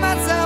mazza